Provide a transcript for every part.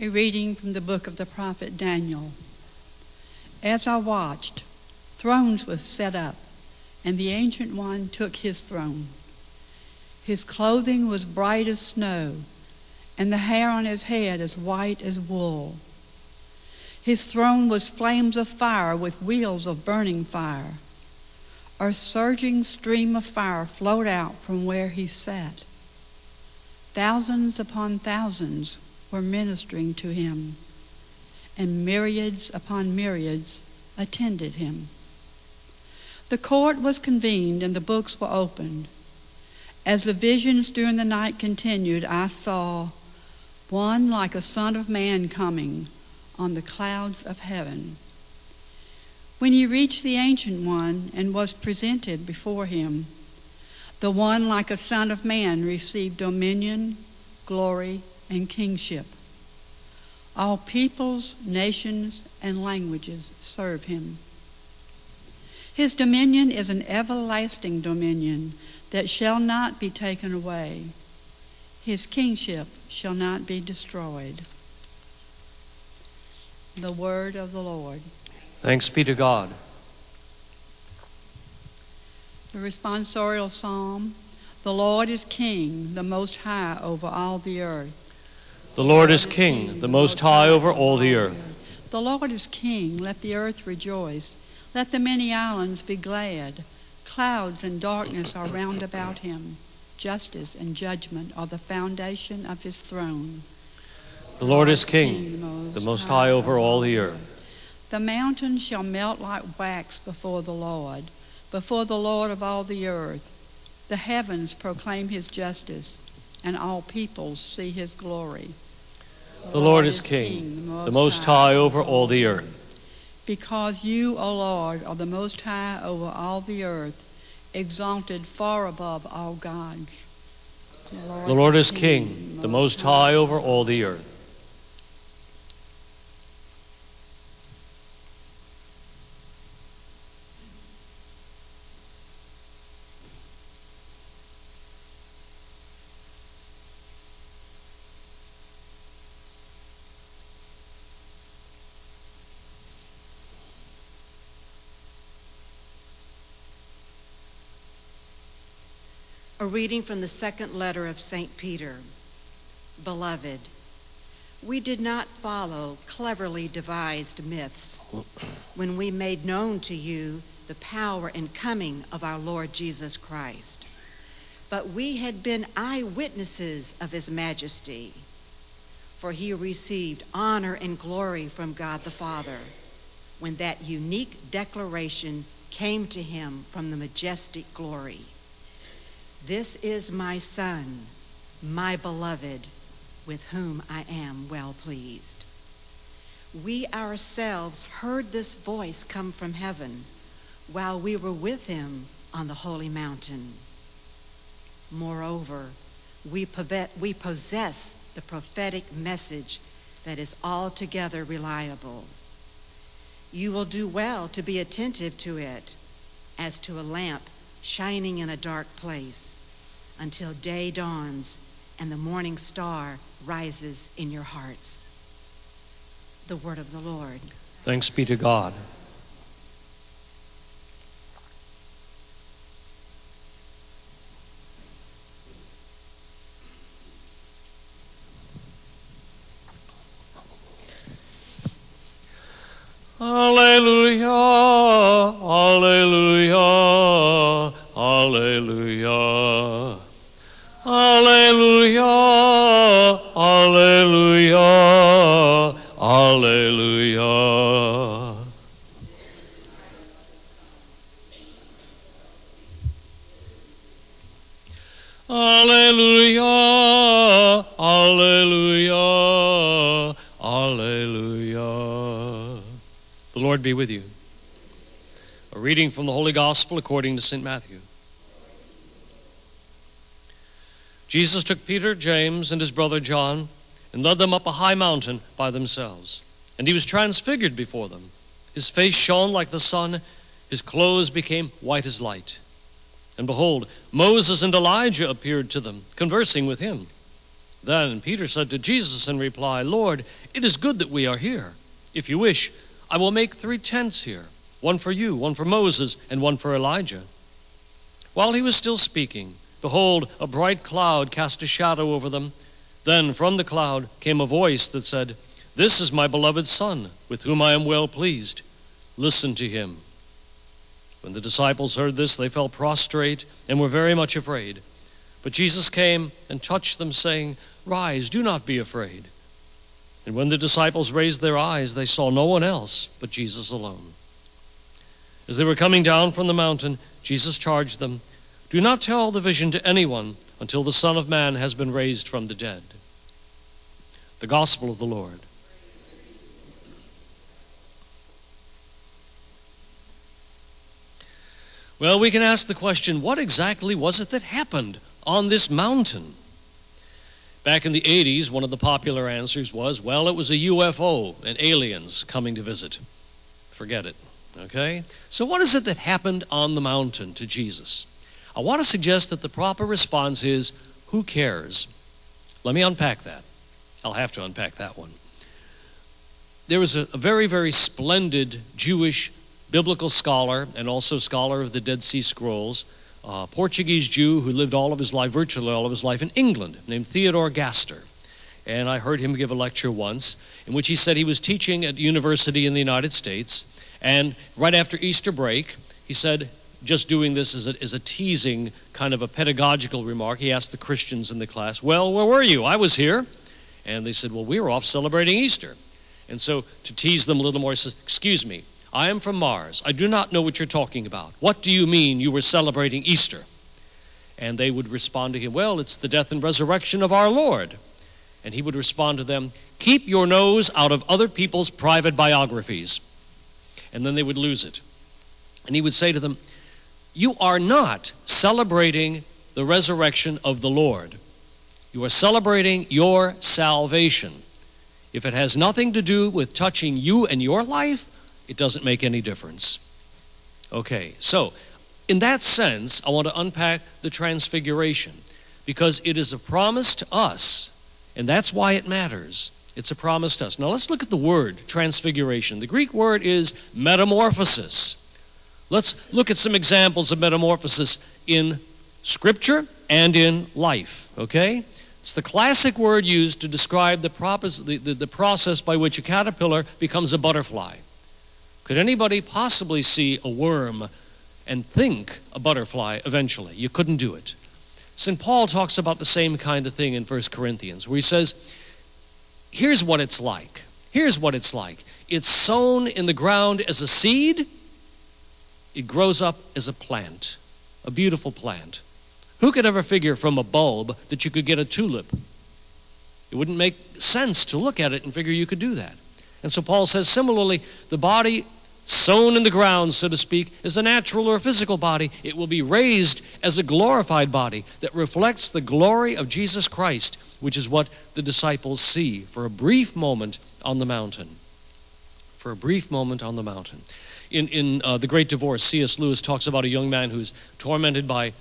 A reading from the book of the prophet Daniel. As I watched, thrones were set up, and the Ancient One took his throne. His clothing was bright as snow, and the hair on his head as white as wool. His throne was flames of fire with wheels of burning fire. A surging stream of fire flowed out from where he sat. Thousands upon thousands were ministering to him, and myriads upon myriads attended him. The court was convened and the books were opened. As the visions during the night continued, I saw one like a son of man coming on the clouds of heaven. When he reached the Ancient One and was presented before him, the one like a son of man received dominion, glory, and kingship. All peoples, nations, and languages serve him. His dominion is an everlasting dominion that shall not be taken away. His kingship shall not be destroyed. The word of the Lord. Thanks be to God. The responsorial psalm The Lord is King, the Most High over all the earth. The Lord is King, the Most High over all the earth. The Lord is King, let the earth rejoice. Let the many islands be glad. Clouds and darkness are round about him. Justice and judgment are the foundation of his throne. The Lord is King, the Most High over all the earth. The mountains shall melt like wax before the Lord, before the Lord of all the earth. The heavens proclaim his justice, and all peoples see his glory. The Lord is King, the Most High over all the earth. Because you, O Lord, are the Most High over all the earth, exalted far above all gods. The Lord is King, the Most High over all the earth. A reading from the second letter of St. Peter. Beloved, we did not follow cleverly devised myths when we made known to you the power and coming of our Lord Jesus Christ. But we had been eyewitnesses of his majesty, for he received honor and glory from God the Father when that unique declaration came to him from the majestic glory. This is my Son, my beloved, with whom I am well pleased. We ourselves heard this voice come from heaven while we were with him on the holy mountain. Moreover, we possess the prophetic message that is altogether reliable. You will do well to be attentive to it as to a lamp shining in a dark place until day dawns and the morning star rises in your hearts. The word of the Lord. Thanks be to God. Alleluia, Alleluia, Alleluia, Alleluia. Alleluia, Alleluia, Alleluia. The Lord be with you. A reading from the Holy Gospel according to St. Matthew. Jesus took Peter, James, and his brother John and led them up a high mountain by themselves. And he was transfigured before them. His face shone like the sun, his clothes became white as light. And behold, Moses and Elijah appeared to them, conversing with him. Then Peter said to Jesus in reply, Lord, it is good that we are here. If you wish, I will make three tents here one for you, one for Moses, and one for Elijah. While he was still speaking, behold, a bright cloud cast a shadow over them. Then from the cloud came a voice that said, This is my beloved Son, with whom I am well pleased. Listen to him. When the disciples heard this, they fell prostrate and were very much afraid. But Jesus came and touched them, saying, Rise, do not be afraid. And when the disciples raised their eyes, they saw no one else but Jesus alone. As they were coming down from the mountain, Jesus charged them, Do not tell the vision to anyone until the Son of Man has been raised from the dead. The Gospel of the Lord. Well, we can ask the question what exactly was it that happened on this mountain? Back in the 80s, one of the popular answers was well, it was a UFO and aliens coming to visit. Forget it. Okay? So, what is it that happened on the mountain to Jesus? I want to suggest that the proper response is who cares? Let me unpack that. I'll have to unpack that one. There was a, a very, very splendid Jewish biblical scholar and also scholar of the Dead Sea Scrolls, a Portuguese Jew who lived all of his life, virtually all of his life, in England, named Theodore Gaster. And I heard him give a lecture once in which he said he was teaching at university in the United States and right after Easter break, he said, just doing this as a, as a teasing kind of a pedagogical remark, he asked the Christians in the class, Well, where were you? I was here. And they said, Well, we were off celebrating Easter. And so to tease them a little more, he says, Excuse me, I am from Mars. I do not know what you're talking about. What do you mean you were celebrating Easter? And they would respond to him, Well, it's the death and resurrection of our Lord. And he would respond to them, Keep your nose out of other people's private biographies and then they would lose it. And he would say to them, You are not celebrating the resurrection of the Lord. You are celebrating your salvation. If it has nothing to do with touching you and your life, it doesn't make any difference. Okay, so in that sense, I want to unpack the transfiguration because it is a promise to us, and that's why it matters. It's a promise to us. Now let's look at the word transfiguration. The Greek word is metamorphosis. Let's look at some examples of metamorphosis in Scripture and in life, okay? It's the classic word used to describe the, propos- the, the, the process by which a caterpillar becomes a butterfly. Could anybody possibly see a worm and think a butterfly eventually? You couldn't do it. St. Paul talks about the same kind of thing in 1 Corinthians, where he says, here's what it's like. Here's what it's like it's sown in the ground as a seed, it grows up as a plant, a beautiful plant. Who could ever figure from a bulb that you could get a tulip? It wouldn't make sense to look at it and figure you could do that. And so Paul says, similarly, the body sown in the ground, so to speak, is a natural or physical body. It will be raised as a glorified body that reflects the glory of Jesus Christ which is what the disciples see for a brief moment on the mountain. For a brief moment on the mountain. In, in uh, The Great Divorce, C.S. Lewis talks about a young man who's tormented by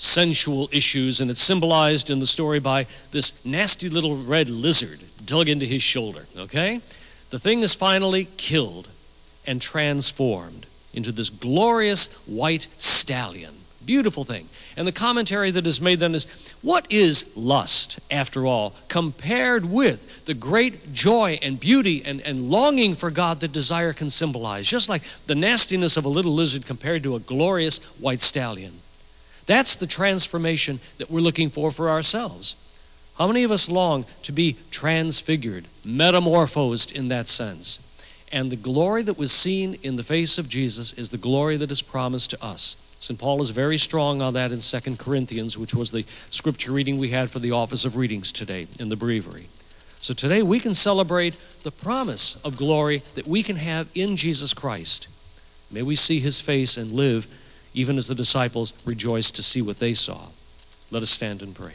sensual issues, and it's symbolized in the story by this nasty little red lizard dug into his shoulder, okay? The thing is finally killed and transformed into this glorious white stallion. Beautiful thing. And the commentary that is made then is what is lust, after all, compared with the great joy and beauty and, and longing for God that desire can symbolize? Just like the nastiness of a little lizard compared to a glorious white stallion. That's the transformation that we're looking for for ourselves. How many of us long to be transfigured, metamorphosed in that sense? And the glory that was seen in the face of Jesus is the glory that is promised to us. St. Paul is very strong on that in 2 Corinthians, which was the scripture reading we had for the office of readings today in the breviary. So today we can celebrate the promise of glory that we can have in Jesus Christ. May we see his face and live even as the disciples rejoiced to see what they saw. Let us stand and pray.